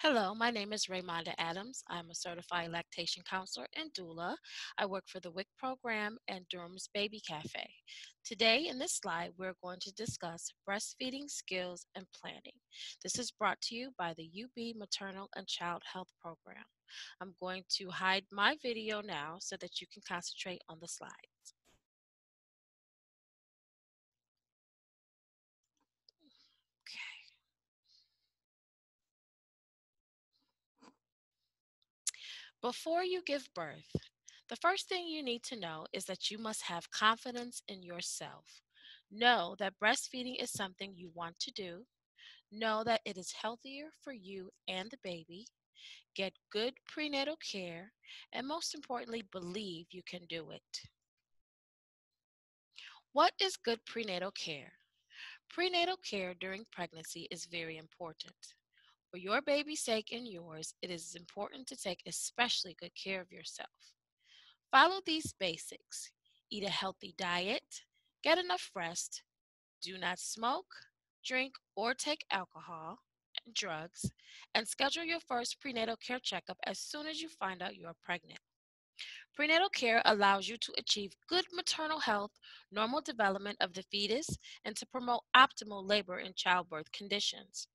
Hello, my name is Raymonda Adams. I'm a certified lactation counselor and doula. I work for the WIC program and Durham's Baby Cafe. Today, in this slide, we're going to discuss breastfeeding skills and planning. This is brought to you by the UB Maternal and Child Health Program. I'm going to hide my video now so that you can concentrate on the slides. Before you give birth, the first thing you need to know is that you must have confidence in yourself. Know that breastfeeding is something you want to do. Know that it is healthier for you and the baby. Get good prenatal care. And most importantly, believe you can do it. What is good prenatal care? Prenatal care during pregnancy is very important. For your baby's sake and yours, it is important to take especially good care of yourself. Follow these basics eat a healthy diet, get enough rest, do not smoke, drink, or take alcohol and drugs, and schedule your first prenatal care checkup as soon as you find out you are pregnant. Prenatal care allows you to achieve good maternal health, normal development of the fetus, and to promote optimal labor and childbirth conditions.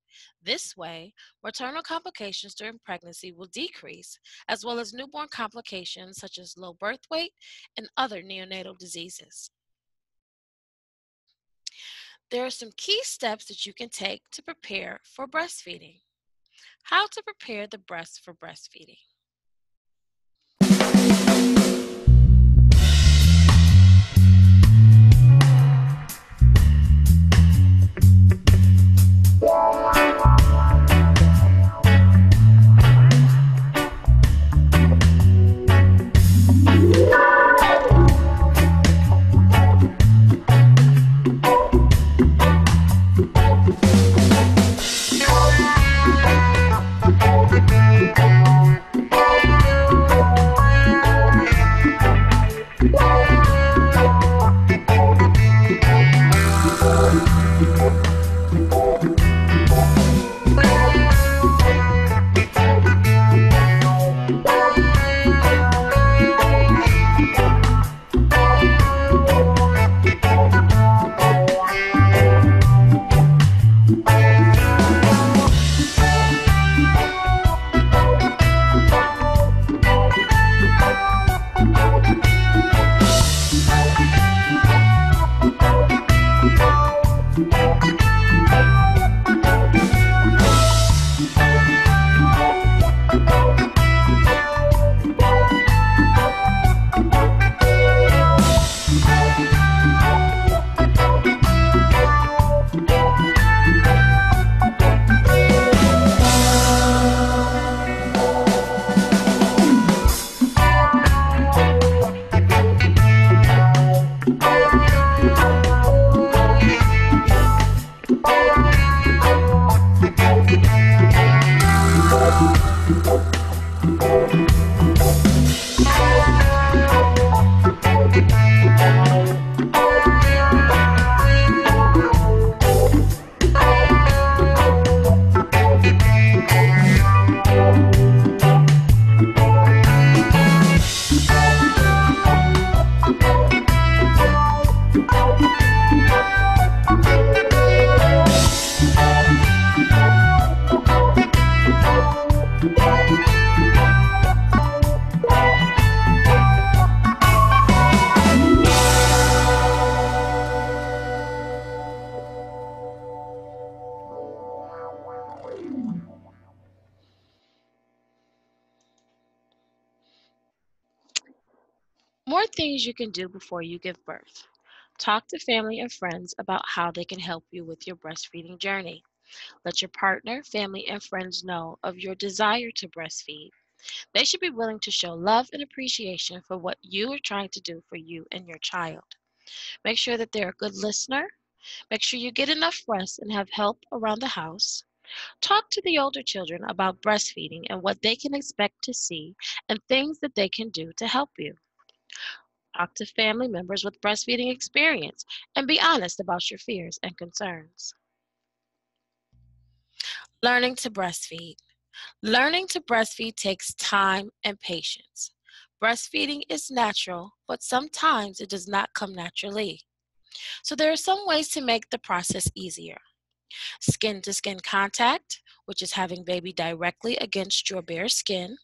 This way, maternal complications during pregnancy will decrease, as well as newborn complications such as low birth weight and other neonatal diseases. There are some key steps that you can take to prepare for breastfeeding. How to prepare the breast for breastfeeding. More things you can do before you give birth. Talk to family and friends about how they can help you with your breastfeeding journey. Let your partner, family, and friends know of your desire to breastfeed. They should be willing to show love and appreciation for what you are trying to do for you and your child. Make sure that they're a good listener. Make sure you get enough rest and have help around the house. Talk to the older children about breastfeeding and what they can expect to see and things that they can do to help you. Talk to family members with breastfeeding experience and be honest about your fears and concerns. Learning to breastfeed. Learning to breastfeed takes time and patience. Breastfeeding is natural, but sometimes it does not come naturally. So, there are some ways to make the process easier. Skin to skin contact, which is having baby directly against your bare skin.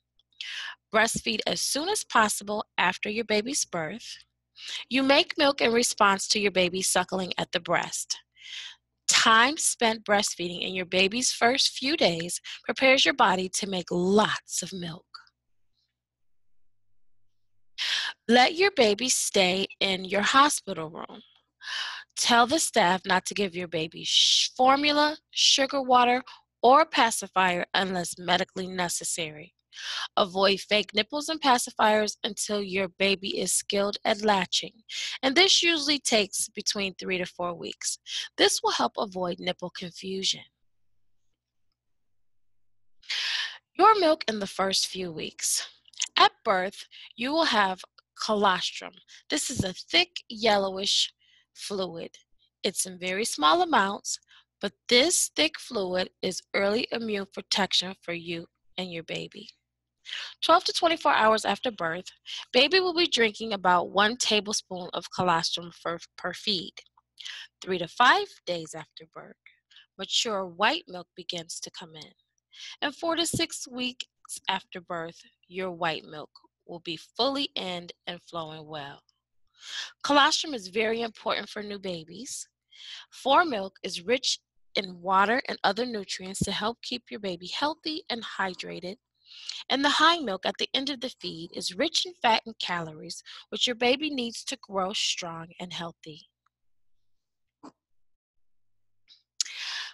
Breastfeed as soon as possible after your baby's birth. You make milk in response to your baby suckling at the breast. Time spent breastfeeding in your baby's first few days prepares your body to make lots of milk. Let your baby stay in your hospital room. Tell the staff not to give your baby formula, sugar water, or pacifier unless medically necessary. Avoid fake nipples and pacifiers until your baby is skilled at latching, and this usually takes between three to four weeks. This will help avoid nipple confusion. Your milk in the first few weeks. At birth, you will have colostrum. This is a thick yellowish fluid. It's in very small amounts, but this thick fluid is early immune protection for you and your baby. 12 to 24 hours after birth, baby will be drinking about one tablespoon of colostrum for, per feed. Three to five days after birth, mature white milk begins to come in. And four to six weeks after birth, your white milk will be fully in and flowing well. Colostrum is very important for new babies. Fore milk is rich in water and other nutrients to help keep your baby healthy and hydrated. And the hind milk at the end of the feed is rich in fat and calories, which your baby needs to grow strong and healthy.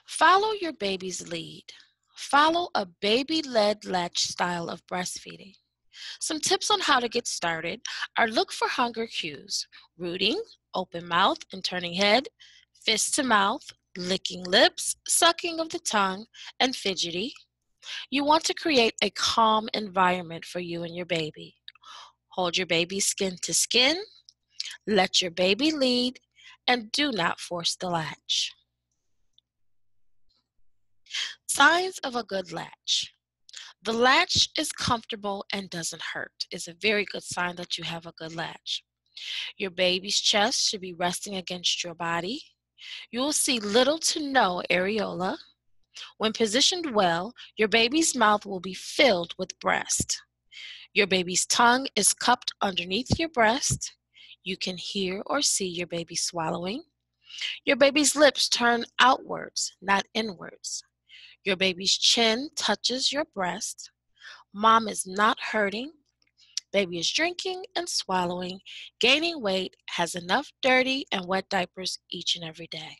Follow your baby's lead. Follow a baby led latch style of breastfeeding. Some tips on how to get started are look for hunger cues rooting, open mouth and turning head, fist to mouth, licking lips, sucking of the tongue, and fidgety. You want to create a calm environment for you and your baby. Hold your baby skin to skin, let your baby lead, and do not force the latch. Signs of a good latch. The latch is comfortable and doesn't hurt is a very good sign that you have a good latch. Your baby's chest should be resting against your body. You will see little to no areola. When positioned well, your baby's mouth will be filled with breast. Your baby's tongue is cupped underneath your breast. You can hear or see your baby swallowing. Your baby's lips turn outwards, not inwards. Your baby's chin touches your breast. Mom is not hurting. Baby is drinking and swallowing, gaining weight, has enough dirty and wet diapers each and every day.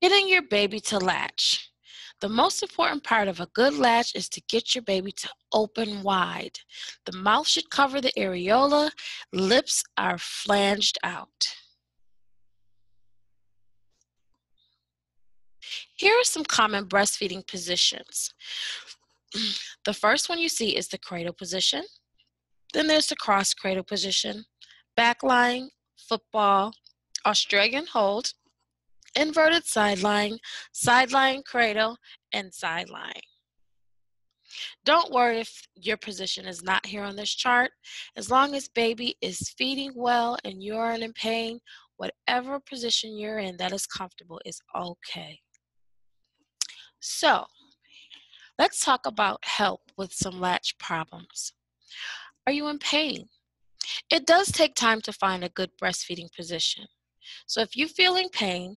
Getting your baby to latch. The most important part of a good latch is to get your baby to open wide. The mouth should cover the areola, lips are flanged out. Here are some common breastfeeding positions. The first one you see is the cradle position. Then there's the cross cradle position, back lying, football, Australian hold, inverted side lying, side cradle, and side lying. Don't worry if your position is not here on this chart. As long as baby is feeding well and you aren't in pain, whatever position you're in that is comfortable is okay. So, let's talk about help with some latch problems. Are you in pain? It does take time to find a good breastfeeding position. So, if you're feeling pain,